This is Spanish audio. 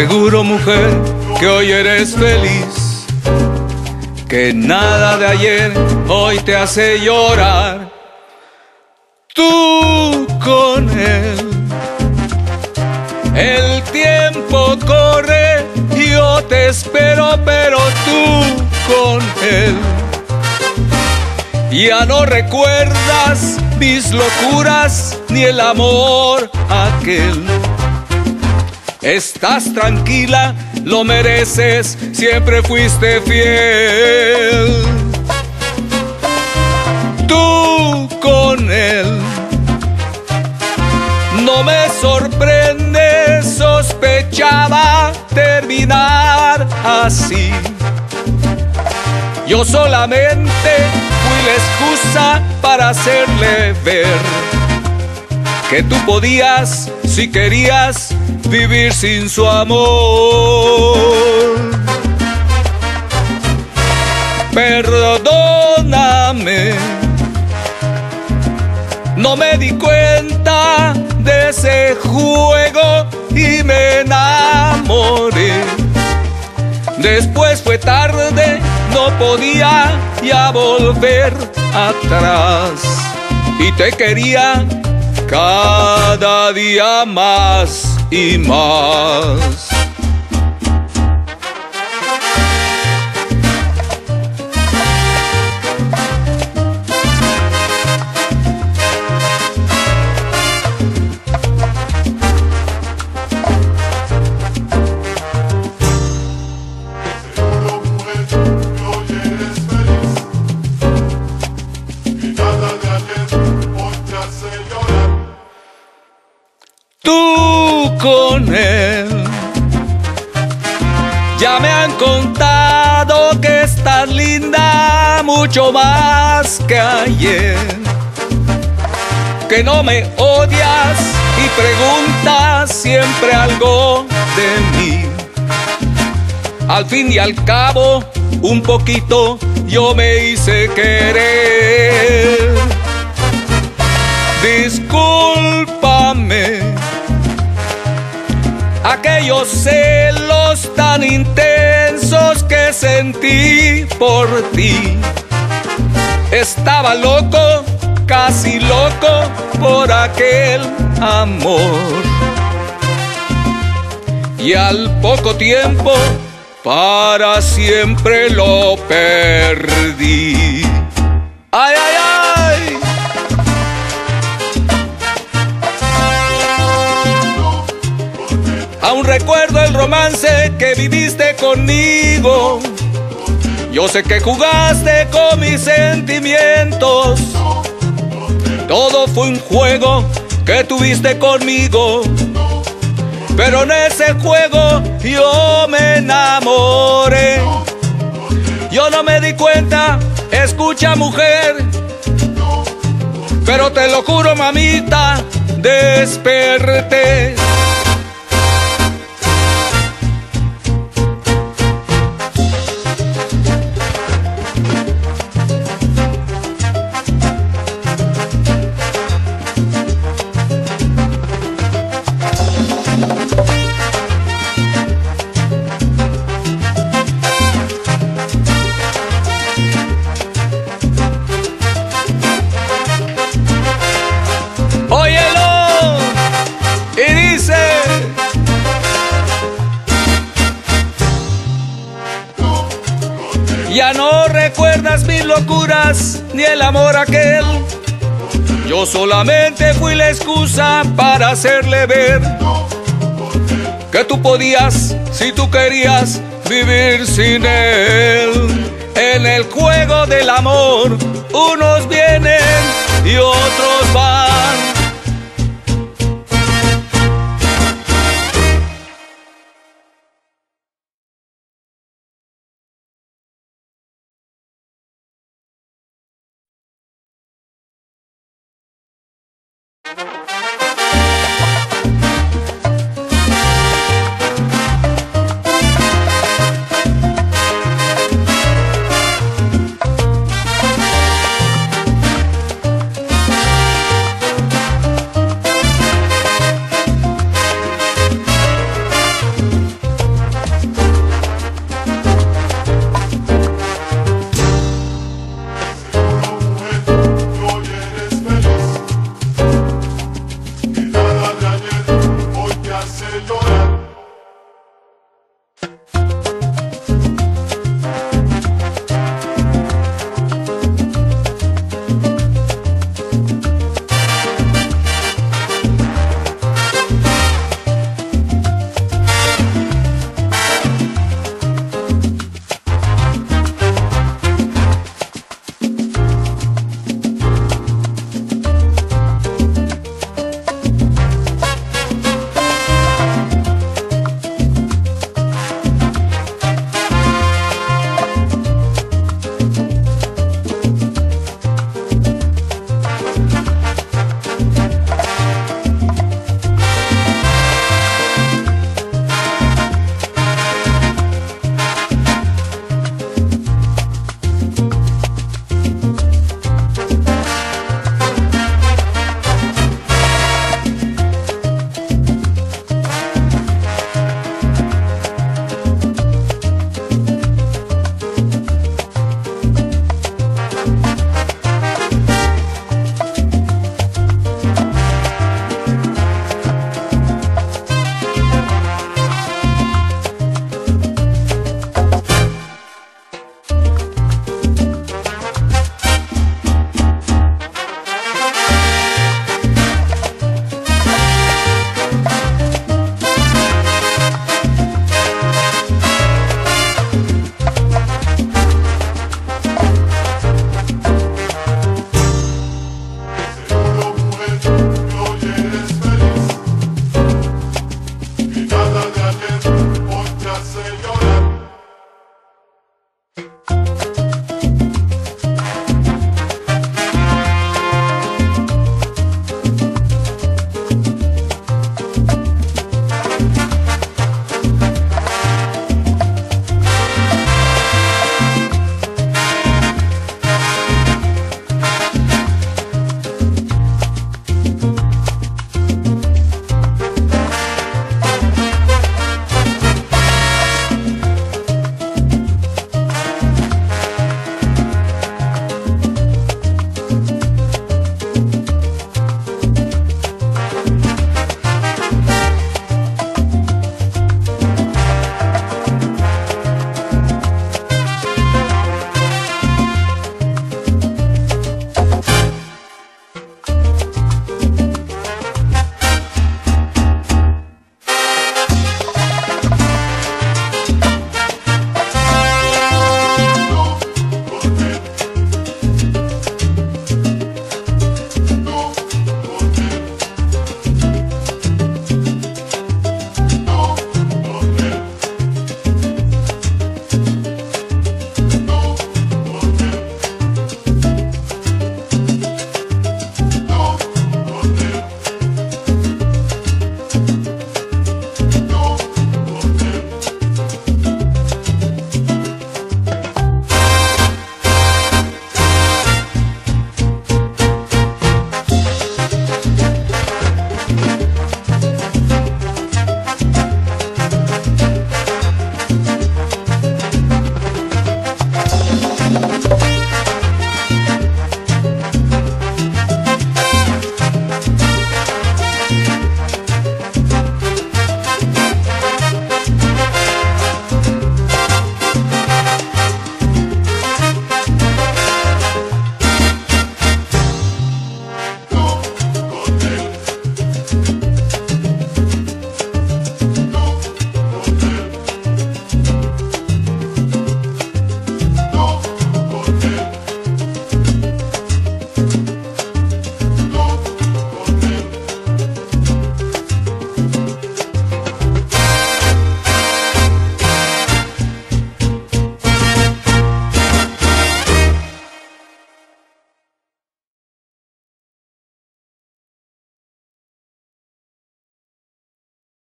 Seguro mujer que hoy eres feliz, que nada de ayer hoy te hace llorar. Tú con él, el tiempo corre, yo te espero, pero tú con él. Ya no recuerdas mis locuras ni el amor aquel. Estás tranquila, lo mereces, siempre fuiste fiel. Tú con él. No me sorprende, sospechaba terminar así. Yo solamente fui la excusa para hacerle ver que tú podías, si querías, vivir sin su amor. Perdóname, no me di cuenta de ese juego y me enamoré. Después fue tarde, no podía ya volver atrás y te quería cada día más y más. Con él. Ya me han contado que estás linda mucho más que ayer. Que no me odias y preguntas siempre algo de mí. Al fin y al cabo, un poquito yo me hice querer. Aquellos celos tan intensos que sentí por ti. Estaba loco, casi loco por aquel amor. Y al poco tiempo, para siempre lo perdí. ¡Ay, ay, ay! Aún recuerdo el romance que viviste conmigo. Yo sé que jugaste con mis sentimientos. Todo fue un juego que tuviste conmigo. Pero en ese juego yo me enamoré. Yo no me di cuenta, escucha mujer. Pero te lo juro, mamita, desperté. Ya no recuerdas mis locuras ni el amor aquel. Yo solamente fui la excusa para hacerle ver Que tú podías, si tú querías, vivir sin él. En el juego del amor unos vienen y otros Música